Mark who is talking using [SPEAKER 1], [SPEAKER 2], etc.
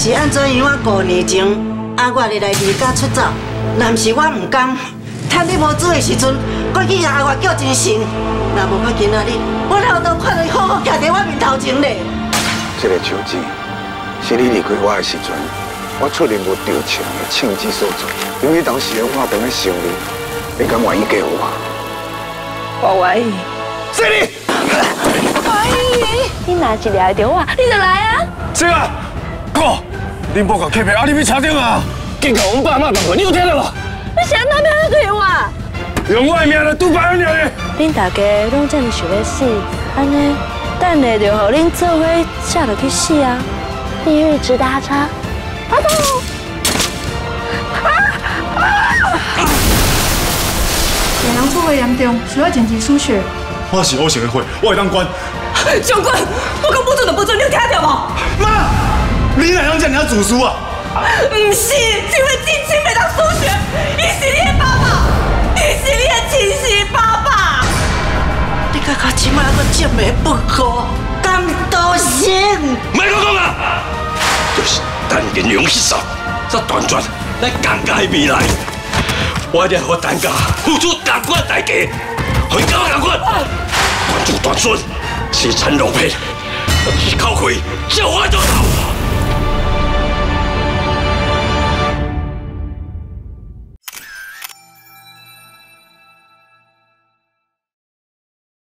[SPEAKER 1] 是安怎样？我五年前阿月的来离家出走，若不是我唔甘，趁你无做的时阵，我去阿月叫真神。若无我今仔日，我老都看到你好好徛在我面头前咧。
[SPEAKER 2] 这个手指是你离开我的时阵，我出任务调枪的情之所在。因为当时我等在想你，你敢愿意给我？
[SPEAKER 3] 我愿意。
[SPEAKER 2] 是你。
[SPEAKER 3] 愿意。你拿一个电话，你就来啊。
[SPEAKER 2] 是啊。哥，恁爸甲欺骗，啊你去查证啊！警告阮爸妈同款，你有听到无？
[SPEAKER 3] 你
[SPEAKER 2] 的命来赌别人的。
[SPEAKER 3] 恁大家拢这么想要死，安尼等下就和恁做伙下落去死啊！地狱直达车，
[SPEAKER 4] 出血严重，需要紧急输血。
[SPEAKER 5] 我是欧协会，我会当官。
[SPEAKER 6] 长官，我讲不准就不准，你有听到无？
[SPEAKER 5] 妈，你哪样叫你要煮书啊？
[SPEAKER 6] 不是，因为金青没当输血，伊是你的爸爸，伊是你的亲生爸爸。
[SPEAKER 1] 你看看今麦个这么不顾，敢多心？
[SPEAKER 7] 唔系我讲啊，就是陈金勇去杀，这断绝咱江家的未来。我一定和陈家付出大官代价，回家我官，断子断孙，是陈荣平，是靠亏，叫我做头。